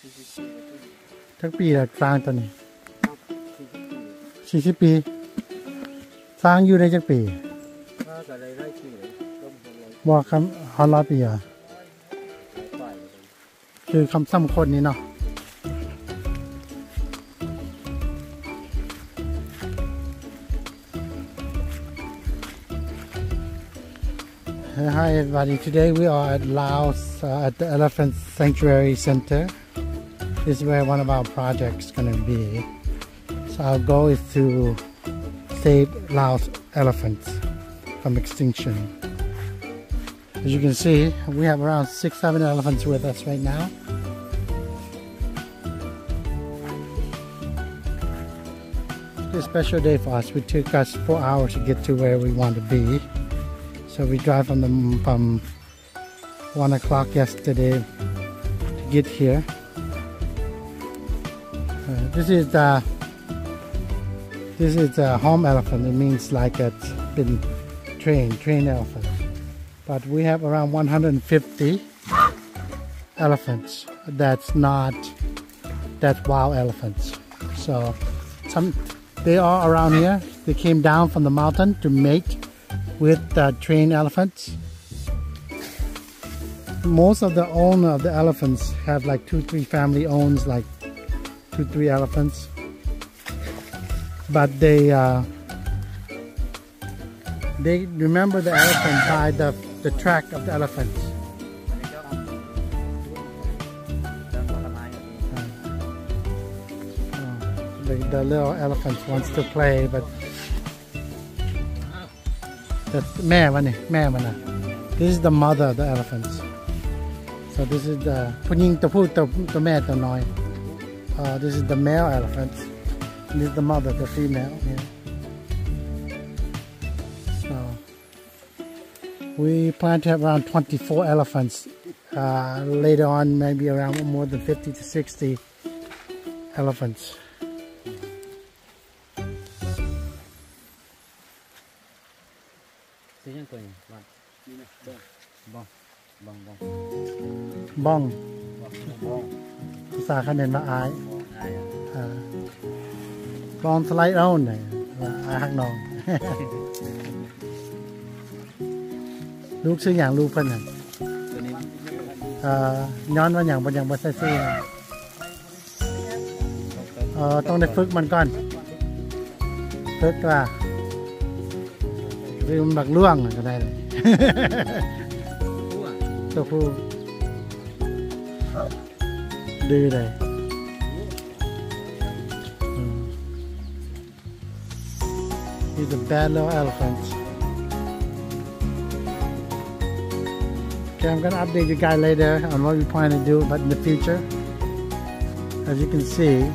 สี่สิบปีแล้วที่ทักปีละสร้างตัวนี้ครับสี่สิบปีสี่สิบปี สร้างอยู่ได้จักปีถ้าอะไรไร่ที่เลยต้มคนเลยบอกคำฮอลร้อยปีเหรอฝ่ายคือคำซ้ำคนนี้เนาะ Hi everybody, today we are at Laos uh, at the Elephant Sanctuary Center. This is where one of our projects is going to be. So our goal is to save Laos elephants from extinction. As you can see, we have around six, seven elephants with us right now. It's a special day for us. It took us four hours to get to where we want to be. So we drive from the from one o'clock yesterday to get here. Uh, this is the this is a home elephant. It means like it's been trained, trained elephant. But we have around 150 elephants. That's not that's wild elephants. So some they are around here. They came down from the mountain to mate with the trained elephants. Most of the owner of the elephants have like two, three family owns like two, three elephants. But they, uh, they remember the elephant by the, the track of the elephants. Uh, the, the little elephant wants to play, but that's this is the mother of the elephants. So this is the punying to put to the me. Uh, this is the male elephant. And this is the mother, the female. Yeah. So we plan to have around 24 elephants. Uh, later on, maybe around more than 50 to 60 elephants. Bong. Bong. Bong. sa khan nen ma ai กรองสไลด์เอาหน่อยอาฮักนอนลูกซื้ออย่างลูกเพิ่นน่ะเอ่อย้อนว่าอย่างบ่อย่างบ่ใส่ซื้อเออต้องได้ฝึกมันก่อนฝึกว่าลืมบักล่วงก็ได้เลยตัวผู้ do they? Mm. Here's bad little elephants. Okay, I'm gonna update you guys later on what we plan to do, but in the future, as you can see,